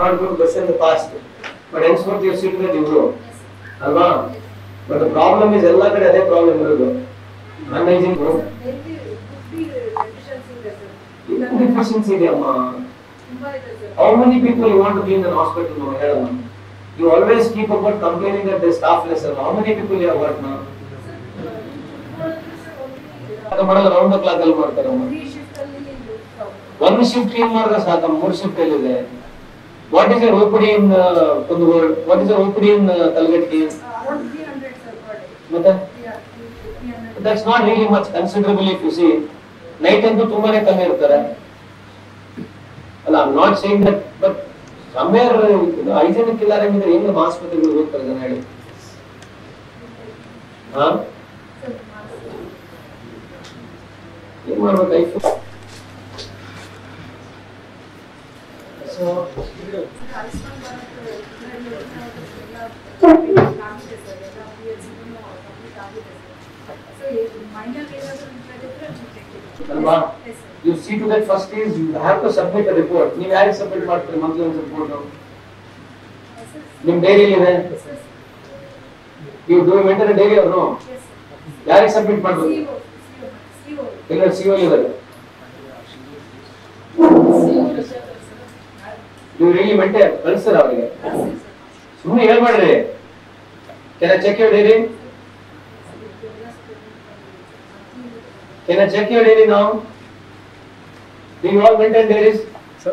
not good question in the past. But henceforth you see to that you grow. ಅಲ್ವಾ but problem is ಎಲ್ಲ ಕಡೆ ಅದೇ problem ಇರೋದು ಅನ್ಹೈಜಿನ್ deficiency ಇದೆ ಅಮ್ಮ how many people you want to be in an hospital ನಾವು ಹೇಳಮ್ಮ you always keep about complaining that the staff less ಅಲ್ಲ how many people you work ನಾ ಅದು ಮಾಡಲ್ಲ ರೌಂಡ್ ಕ್ಲಾಕ್ ಅಲ್ಲಿ ಮಾಡ್ತಾರಮ್ಮ ಒಂದು ಶಿಫ್ಟ್ ಏನ್ ಮಾಡಿದ್ರೆ ಸಾಕಮ್ಮ ಮೂರು shift What is your opening in uh, What is your opening in uh, Talgati? Around 300 sir. Yeah, 300. That's not really much considerable if you see. Night and the Well, I'm not saying that, but somewhere, you know, I think the killer saying that but somewhere hygienic ಇಲ್ಲ ಅಂದ್ರೆ ಹೆಂಗ್ ಆಸ್ಪತ್ರೆಗಳಿಗೆ ಹೋಗ್ತಾರೆ ಜನ ಹೇಳಿ ಹಾ ಏನ್ ಮಾಡ್ಬೇಕು ಅಲ್ವಾ you see to that first is you have to submit a report ನೀವು ಯಾರಿಗೆ ಸಬ್ಮಿಟ್ ಮಾಡ್ತೀರಿ ಮಂತ್ಲಿ ಒಂದು ರಿಪೋರ್ಟ್ ನಿಮ್ ಡೈರಿ ಇದೆ ನೀವು ಡೂ ಮೇಂಟೈನ್ ಡೈರಿ ಅವ್ರು ಯಾರಿಗೆ ಸಬ್ಮಿಟ್ ಮಾಡ್ಬೇಕು ಇಲ್ಲ ಸಿ ಓ ಇದ್ದಾರೆ ನೀವು ರಿಯಲಿ ಮೇಂಟೈನ್ ಕಳಿಸ್ತಾರ ಅವರಿಗೆ ಸುಮ್ಮನೆ ಹೇಳ್ಬೇಡ್ರಿ ಕೆನ check your Diary can check your diary ನಾವು Do you all maintain dairies? Sir.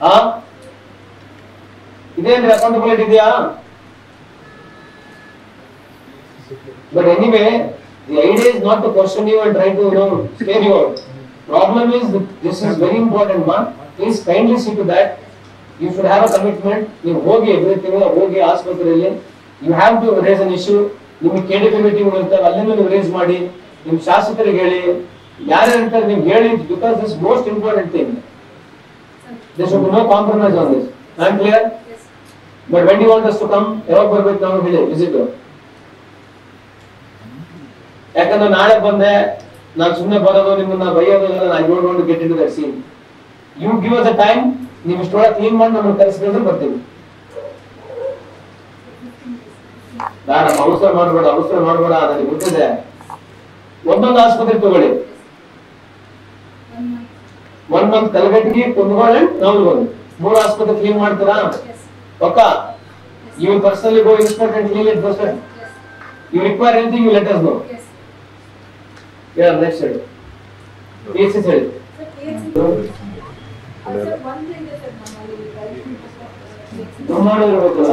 ಹಾ ಇದೇನ್ರಿ ಅಕೌಂಟಬಿಲಿಟಿ ಇದೆಯಾ but anyway the idea is not to question you and try to no scare you out problem is this is very important ಮಾ please kindly see to that you should have a commitment ನೀವು ಹೋಗಿ every ತಿಂಗಳು ಹೋಗಿ ಆಸ್ಪತ್ರೆಯಲ್ಲಿ you have to raise an issue ನಿಮಗೆ ಕೆಡಿ committee ಇರ್ತಾರೆ ಅಲ್ಲಿಂದ ನೀವು ರೇಸ್ ಮಾಡಿ ನಿಮ್ ಶಾಸಕರಿಗೆ ಹೇಳಿ ಯಾರೇ ಇರ್ತಾರೆ ನೀವು ಹೇಳಿ because this most important thing they should no compromise on this I I when you want us to come ಯಾವಾಗ ಬರ್ಬೇಕು ನಾವು ಹೇಳಿ ವಿಸಿಟ್ ಯಾಕಂದ್ರೆ ನಾಳೆ ಬಂದೆ ನಾನು ಸುಮ್ಮನೆ ಬರೋದು ನಿಮ್ಮನ್ನ ಬೈಯೋದು ನಾನು I don't want get in that scene you give us a time ನೀವು ಇಷ್ಟೊಳಗೆ ಕ್ಲೀನ್ ಮಾಡಿ ನಮ್ಮನ್ನು ಕರೆಸ್ಕೊಂಡ್ರೆ ಬರ್ತೀವಿ ಬೇಡ ಅವಸರ ಮಾಡಬೇಡ ಅವಸರ ಮಾಡಬೇಡ ನನಗೆ ಗೊತ್ತಿದೆ ಒಂದೊಂದು ಆಸ್ಪತ್ರೆ ತಗೊಳ್ಳಿ ಒನ್ ಮಂತ್ ಕಲಗಟ್ಟಿಗೆ ಕುಂದಗೋಳ ನಾವು ಒಂದು ಮೂರು ಆಸ್ಪತ್ರೆ ಕ್ಲೀನ್ ಮಾಡ್ತೀರಾ ಪಕ್ಕ you personally go inspect and clean it first you require anything you let us know yeah next ಹೇಳಿ ಪಿ ಹೇಳಿ ಬ್ರಹ್ಮಾಂಡ ಇರ್ಬೇಕಲ್ಲ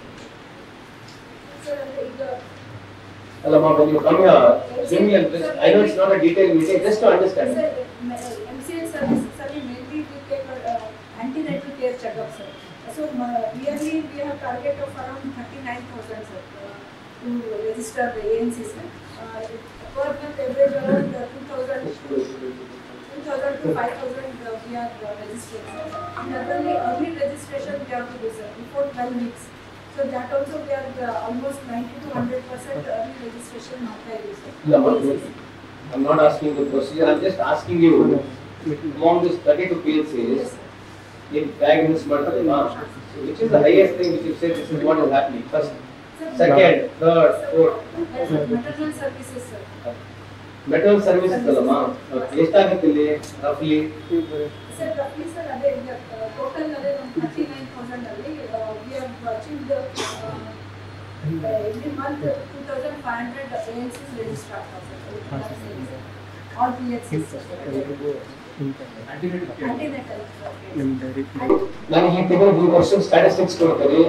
Alama, when you come here, give me a, I know it's not a detailed meeting, just to understand. Sir, MCL services are mainly to take uh, antenatal care checkup, sir. So uh, yearly we have target of around 39,000, sir, uh, to register the ANC, sir. Uh, per month average around 2,000. 2000 to 5000 uh, we are uh, registering. Not only early registration we have to do, sir, before 12 weeks. So that also we are uh, almost ninety to hundred percent early registration ಮಾಡ್ತಾ ಇದೀವಿ, sir. ಇಲ್ಲ, I'm not asking the procedure, I'm just asking you, among this thirty-two PLCs, Yes, sir. in diagnosis ಮಾಡ್ತಾರೆ which is the highest thing which you said this is what is happening, first, Sir, second, third, fourth. Yes, sir. maternal services, sir. Maternal services ಅಲ್ಲಮ್ಮ ಎಷ್ಟಾಗುತ್ತೆ ಇಲ್ಲಿ ರಫ್ಲಿ sir roughly sir ಅದೇ ಈಗ total ಅದೇ ಒಂದು thirty nine thousand ಅಲ್ಲಿ We have achieved every month two thousand five hundred A N Cs register ಆಗ್ತಾವೆ sir all P H Cs ನನಗೆ ಈ ತಿಂಗಳು ಈ ವರ್ಷ ಸ್ಟ್ಯಾಟಿಸ್ಟಿಕ್ಸ್ ಕೊಡ್ತಾರೆ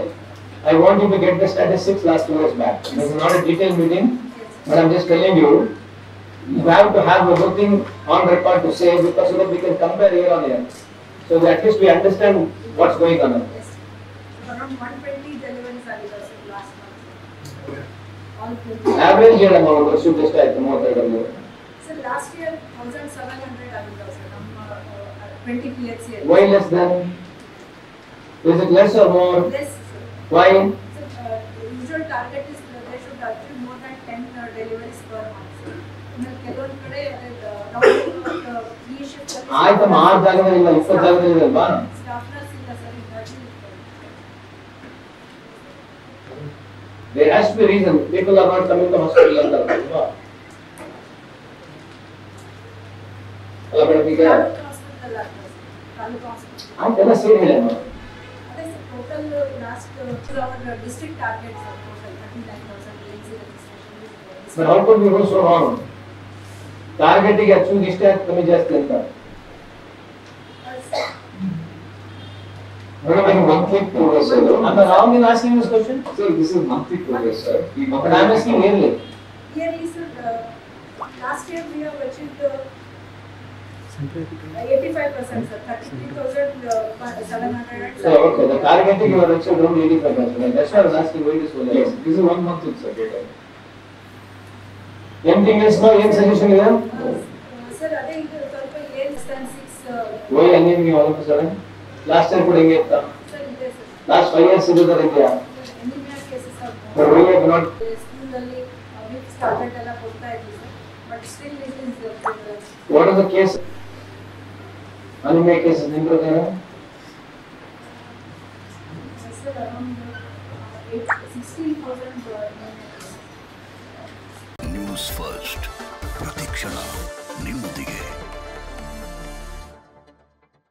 I want you to get the statistics last two years back this is not a detail meeting but I am just telling you you have to have everything on record to say because so that we can compare year on year. So So at least we understand what's going on. Yes. Around 120 deliveries ಆಗಿದಾವೆ sir last month all Average ಹೇಳಮ್ಮ ಒಂದು ವರ್ಷಕ್ಕೆ ಎಷ್ಟಾಯ್ತು ಮೂವತ್ತೆರಡು ಮೂರು sir last year thousand seven hundred ಆಗಿದ್ದಾವೆ sir ನಮ್ಮ twenty P H C Why less than? Is it less or more? Less Why? Usual target is they should achieve more than ten deliveries per month ಆಮೇಲೆ ಕೆಲವೊಂದು ಕಡೆ ಈ shift ಆಯ್ತಮ್ಮ ಆರು ಜಾಗದಲ್ಲಿ ಇಲ್ಲ ಇಪ್ಪತ್ತು ಜಾಗದಲ್ಲಿ ಇದೆ ಅಲ್ವಾ ಸ್ಟಾಫ್ ನರ್ಸ್ ಇಲ್ಲ There has to be a reason. People are not coming to hospital and that. Allah madam. ठीक I am तेरा सही है Total last our district targets are total 39,000 lazy registration. But how could we go so wrong? Target is actually let me just tell you. No, progress, sir. Am I wrong in asking this question? Sir, this is monthly progress, sir. But I am asking yearly. Yearly, sir. Uh, last year we have achieved uh, 85%, sir. 33,700. Sir, okay. The target you have achieved around 85%. That's why I was asking why it is so less. Yes, this is one month, sir. Data. Anything else, no? Any suggestion here? Sir, I think 12.8 and 6. Why any of you all of a sudden? Last time ಕೂಡ ಹಿಂಗೆ ಇತ್ತ last five years ಇರೋದರ ಇದೆಯಾ what are case anaemia News First ಪ್ರತಿಕ್ಷಣ ನಿಮ್ಮೊಂದಿಗೆ